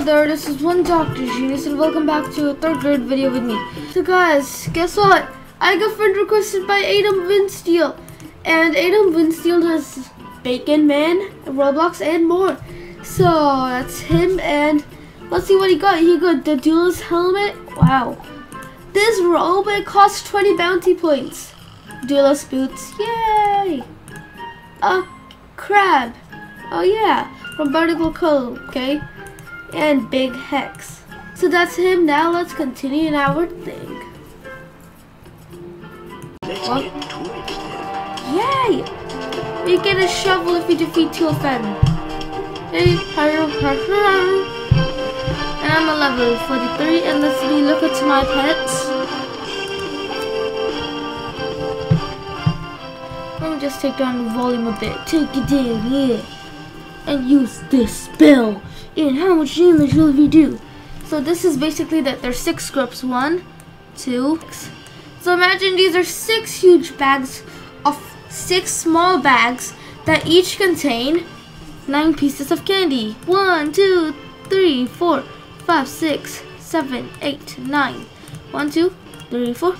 Hello there, this is one Dr. Genius and welcome back to a third grade video with me. So guys, guess what? I got friend requested by Adam Winsteel. And Adam Winsteel does Bacon Man, Roblox, and more. So that's him and let's see what he got. He got the Duelist helmet. Wow. This robe, it costs 20 bounty points. Duelist boots, yay! A crab. Oh yeah, from Vertical Code, okay? And Big Hex. So that's him. Now let's continue in our thing. Let's get to it then. Yay! We get a shovel if we defeat Tilfen. Hey, hello, hello. And I'm a level 43, and let's be look at my pets. Let me just take down the volume a bit. Take it down, yeah. And use this spell. And how much damage will we do? So this is basically that there's six scripts. One, two. So imagine these are six huge bags of six small bags that each contain nine pieces of candy. One, two, three, four, five, six, seven, eight, nine. One, two, three, four.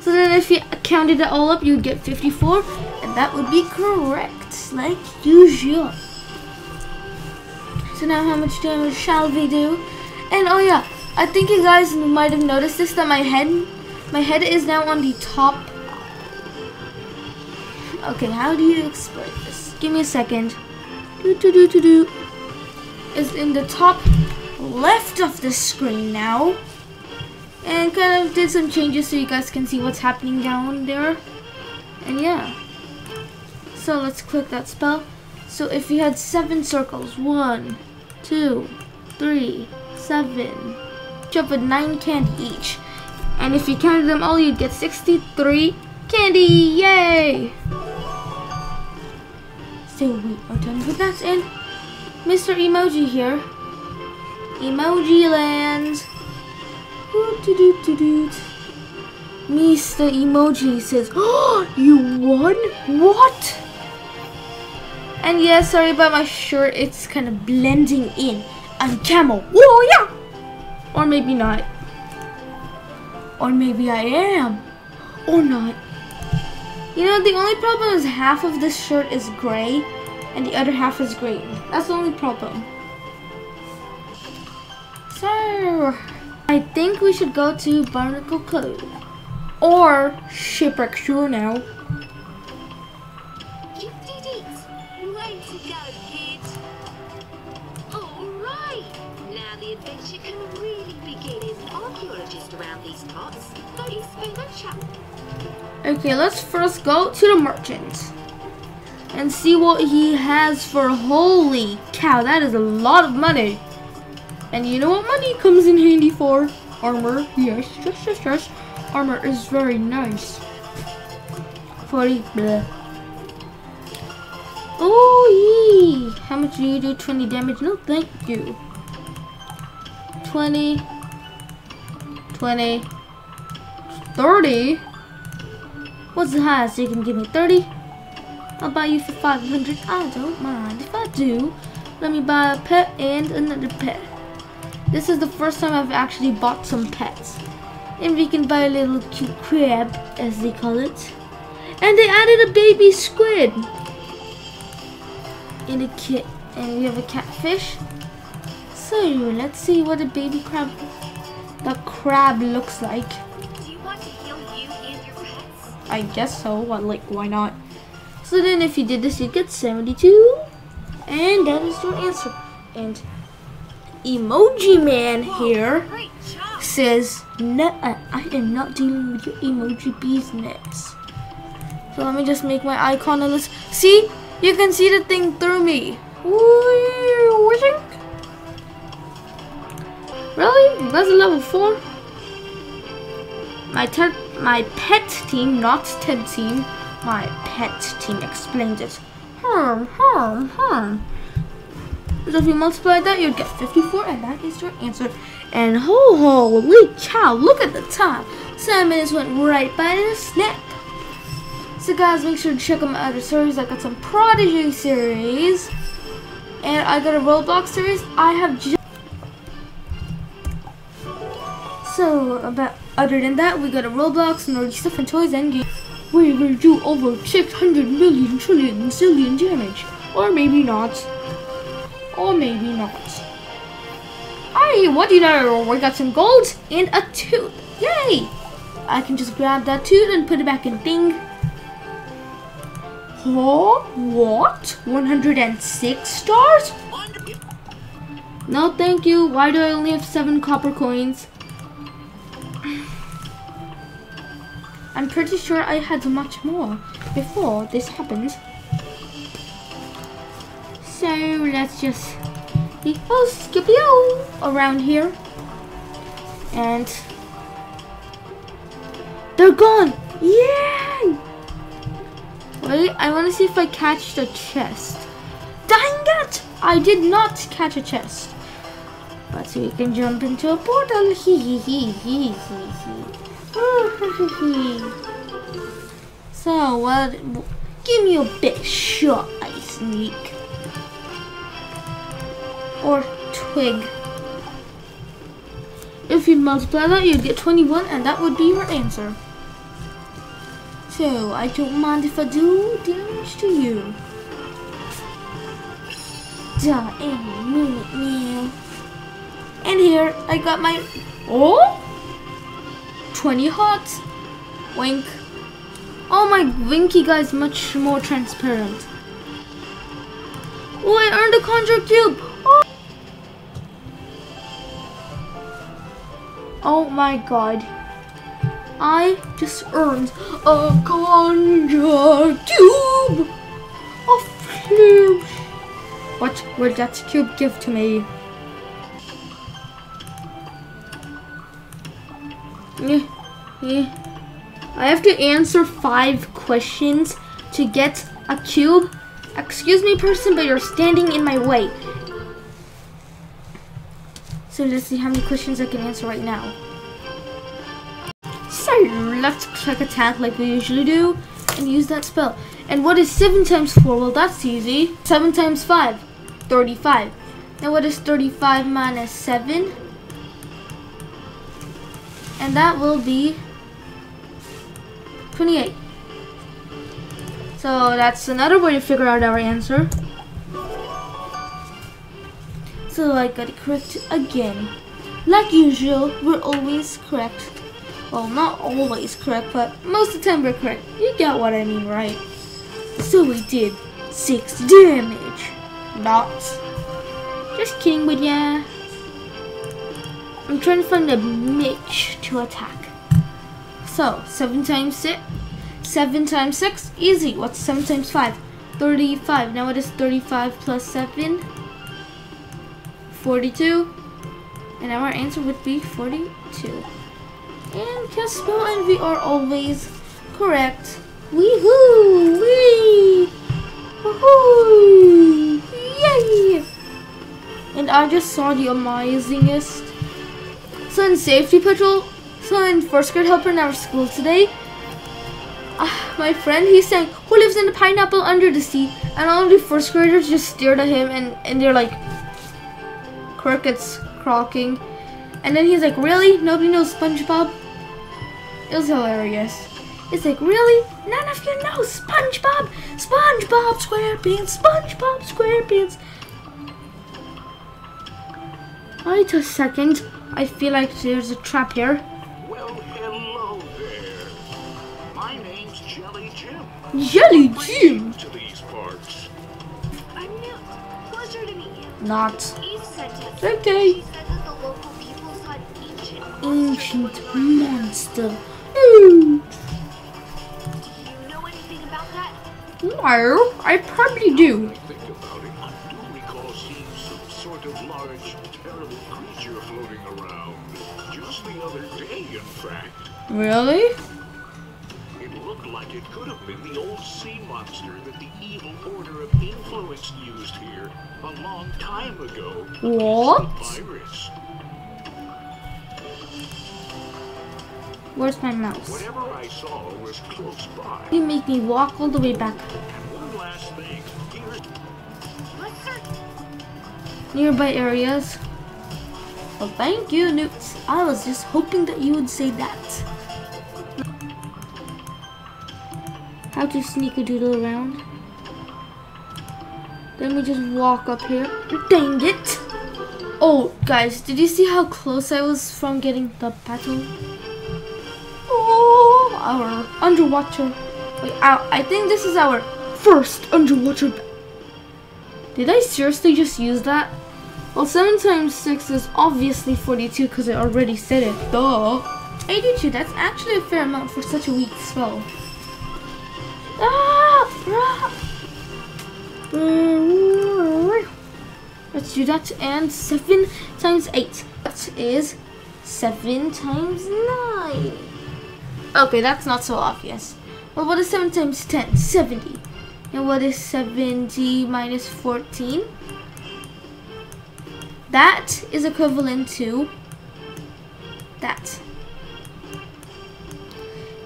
So then if you counted it all up, you'd get 54, and that would be correct, like usual. So now how much damage shall we do? And oh yeah, I think you guys might have noticed this, that my head, my head is now on the top Okay, how do you explain this? Give me a second. Do do do do do. Is in the top left of the screen now. And kind of did some changes so you guys can see what's happening down there. And yeah. So let's click that spell. So if you had seven circles, one, two, three, seven, jump with nine candy each. And if you counted them all, you'd get 63 candy. Yay! So we are done with that and Mr. Emoji here. Emoji land. Mr. Emoji says, Oh, you won? What? And yeah, sorry about my shirt. It's kind of blending in. I'm camel. Whoa, yeah! Or maybe not. Or maybe I am. Or not. You know, the only problem is half of this shirt is gray and the other half is green. That's the only problem. So, I think we should go to Barnacle Cove or Shipwreck Shore now. Okay, let's first go to the merchant and see what he has for holy cow, that is a lot of money. And you know what money comes in handy for? Armor, yes, yes, yes, yes. Armor is very nice. 40, bleh. Oh, yee. How much do you do? 20 damage? No, thank you. 20, 20, 30. What's the highest you can give me? 30? I'll buy you for 500. I don't mind if I do. Let me buy a pet and another pet. This is the first time I've actually bought some pets. And we can buy a little cute crab, as they call it. And they added a baby squid. And a kit. And we have a catfish. So let's see what a baby crab, the crab looks like. I guess so. What, like, why not? So then if you did this, you'd get 72. And that is your answer. And Emoji Man here says, no, I am not dealing with your emoji business. So let me just make my icon on this. See? You can see the thing through me. Really? That's a level 4? My, te- my pet team, not TED team, my pet team explains it. Harm, harm, harm. So if you multiply that, you'd get 54, and that is your answer. And ho holy cow, look at the time. Seven minutes went right by in a snap. So guys, make sure to check out my other series. I got some Prodigy series. And I got a Roblox series. I have just So, about other than that, we got a Roblox, nerdy stuff, and toys and games. We will do over 600 million trillion zillion damage. Or maybe not. Or maybe not. Hey, what do you know? We got some gold and a tooth. Yay! I can just grab that tooth and put it back in thing. Huh? What? 106 stars? No, thank you. Why do I only have seven copper coins? I'm pretty sure I had much more before this happened. So let's just oh skippy around here. And they're gone! Yay! Wait, I want to see if I catch the chest. Dang it! I did not catch a chest. But we can jump into a portal. Hee hee hee hee hee hee. So what? Give me a bit shot, I sneak. Or twig. If you multiply that, you'd get 21, and that would be your answer. So, I don't mind if I do damage to you. Die eh, any minute. And here, I got my... Oh? 20 hearts. Wink. Oh, my Winky guy is much more transparent. Oh, I earned a conjure cube. Oh. oh my god. I just earned a conjure cube flames. What would that cube give to me? I have to answer five questions to get a cube. Excuse me, person, but you're standing in my way. So let's see how many questions I can answer right now. So let's click attack like we usually do and use that spell. And what is 7 times 4? Well, that's easy. 7 times 5, 35. Now what is 35 minus 7? And that will be 28. So that's another way to figure out our answer. So I got it correct again. Like usual, we're always correct. Well, not always correct, but most of the time we're correct. You get what I mean, right? So we did 6 damage. Not. Just kidding with ya. I'm trying to find a Mitch to attack. So, 7 times 6. 7 times 6, easy. What's 7 times 5? 35. Now what is 35 plus 7? 42. And our answer would be 42. And Caspo and we are always correct. Weehoo! Wee! Woohoo! Yay! And I just saw the amazingest. So in safety patrol, so in first grade helper in our school today, uh, my friend, he's saying, who lives in a pineapple under the sea? And all the first graders just stared at him and, and they're like, crickets croaking. And then he's like, really? Nobody knows SpongeBob? It was hilarious. It's like, really? None of you know SpongeBob? SpongeBob SquarePants, SpongeBob SquarePants. Wait a second. I feel like there's a trap here. Well, hello there. My name's Jelly Jim! Jelly Jim? To these parts. I'm new. Pleasure to meet you. Not. Eve sent. Okay. She said that the local people saw an ancient Ancient monster. Ooh. Do you know anything about that? No, I probably do. Really? It looked like it could have been the old sea monster that the evil Order of Influence used here a long time ago. What? Where's my mouse? Whatever I saw was close by. You make me walk all the way back. One last thing. Here's Let's search. Nearby areas. Well, thank you, Newt. I was just hoping that you would say that. How to sneak a doodle around. Let me just walk up here. Dang it! Oh, guys, did you see how close I was from getting the battle? Oh, our underwater. Wait, I, I think this is our first underwater. Did I seriously just use that? Well, 7 times 6 is obviously 42 because I already said it. Duh. 82, that's actually a fair amount for such a weak spell. Ah! Let's do that. And 7 times 8. That is 7 times 9. Okay, that's not so obvious. Well, what is 7 times 10? 70. And what is 70 minus 14? That is equivalent to that.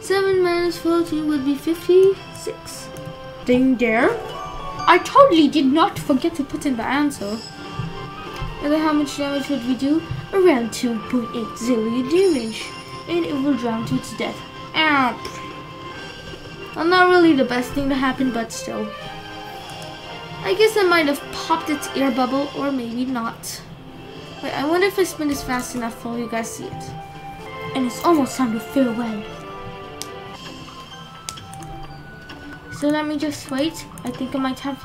7 minus 14 would be 56. Ding there. I totally did not forget to put in the answer. And then how much damage would we do? Around 2.8 zillion damage. And it will drown to its death. Ow. Well, not really the best thing to happen, but still. I guess I might have popped its air bubble, or maybe not. Wait, I wonder if I spin this fast enough for you guys to see it. And it's almost time to farewell. So let me just wait. I think I might have...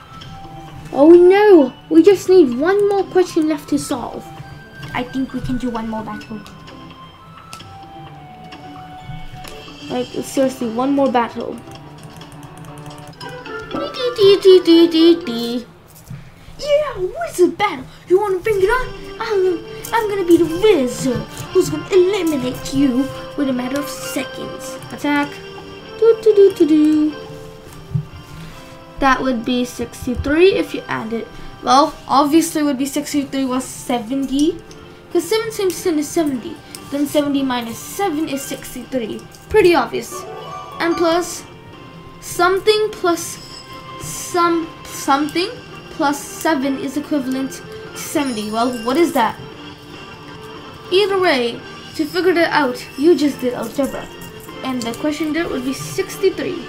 Oh no! We just need one more question left to solve. I think we can do one more battle. Like, seriously, one more battle. Wizard battle. You want to bring it on? I'm, I'm gonna be the wizard who's gonna eliminate you with a matter of seconds. Attack. Do do do do do. That would be 63 if you add it. Well, obviously would be 63 was 70. Because 7 times 10 is 70. Then 70 minus 7 is 63. Pretty obvious. And plus something plus some something plus 7 is equivalent to 70. Well, what is that? Either way, to figure that out, you just did algebra. And the question there would be 63.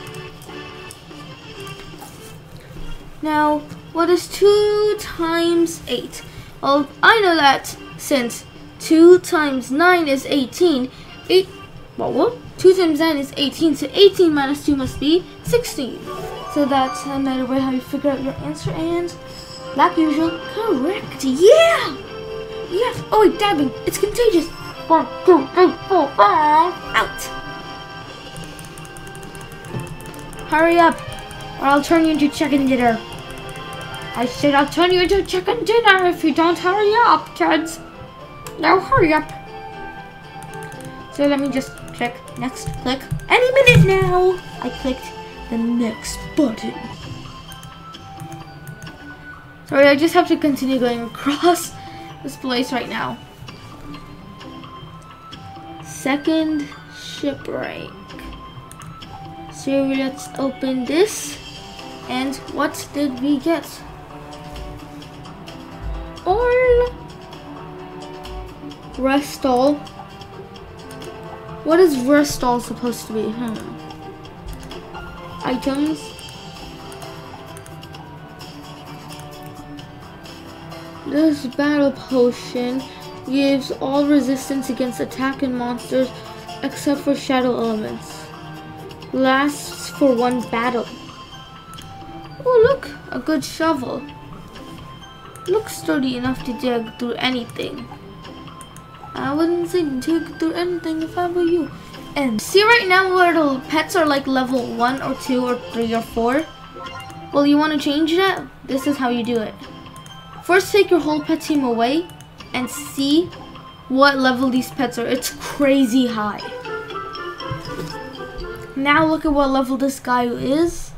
Now, what is 2 times 8? Well, I know that since 2 times 9 is 18, 8, well, what? 2 times 9 is 18, so 18 minus 2 must be 16. So that's another uh, way how you figure out your answer. And like usual, correct. Yeah! Yes! Oh wait, dabbing. It's contagious. One, two, three, four, five. Out! Hurry up, or I'll turn you into chicken dinner. I said I'll turn you into chicken dinner if you don't hurry up, kids. Now hurry up. So let me just click next, click. Any minute now. I clicked the next button. Sorry, I just have to continue going across this place right now. Second shipwreck. So let's open this. And what did we get? All Restall. What is Restall supposed to be? Hmm items. This battle potion gives all resistance against attack and monsters except for shadow elements. Lasts for one battle. Oh look, a good shovel. Looks sturdy enough to dig through anything. I wouldn't say dig through anything if I were you. And see right now where the pets are like level 1 or 2 or 3 or 4? Well, you want to change that? This is how you do it. First take your whole pet team away and see what level these pets are. It's crazy high. Now look at what level this guy is.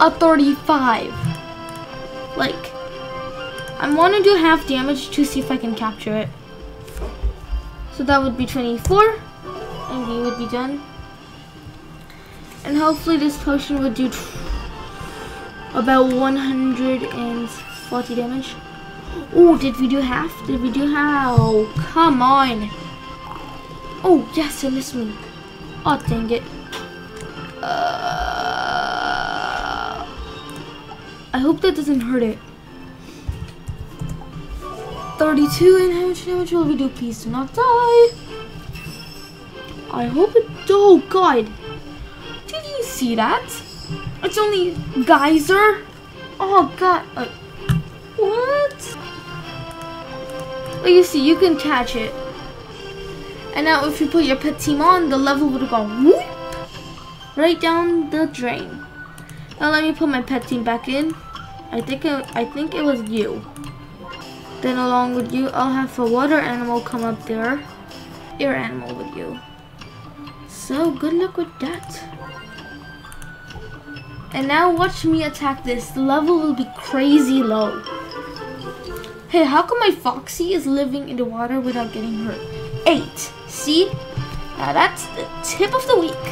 A 35. Like, I want to do half damage to see if I can capture it. So that would be 24. And we would be done. And hopefully this potion would do about 140 damage. Oh, did we do half? Did we do half? Come on. Oh, yes, I missed me. Oh, dang it. Uh, I hope that doesn't hurt it. 32 and how much damage will we do? Please do not die. I hope it. Oh, God. Did you see that? It's only geyser. Oh, God. Uh, what? Well, you see, you can catch it. And now if you put your pet team on, the level would go whoop, right down the drain. Now let me put my pet team back in. I think it, I think it was you. Then along with you, I'll have a water animal come up there. Air animal with you. So good luck with that. And now watch me attack this. The level will be crazy low. Hey, how come my Foxy is living in the water without getting hurt? Eight. See? Now that's the tip of the week.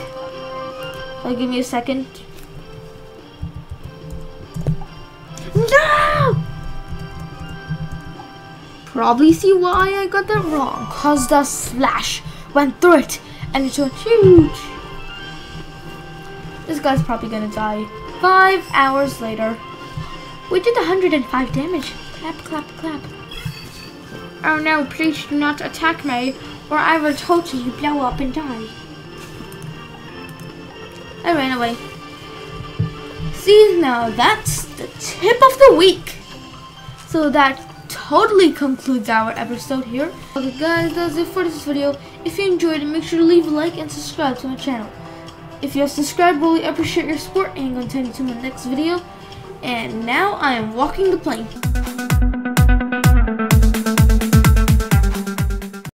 So give me a second. No! Probably see why I got that wrong. Cause the slash went through it and it went huge. This guy's probably gonna die. Five hours later. We did 105 damage. Clap, clap, clap. Oh no, please do not attack me, or I will totally blow up and die. I ran away. See, now that's the tip of the week. So that totally concludes our episode here. Okay guys, that's it for this video. If you enjoyed it, make sure to leave a like and subscribe to my channel. If you have subscribed, really appreciate your support and continue to my next video. And now I am walking the plane.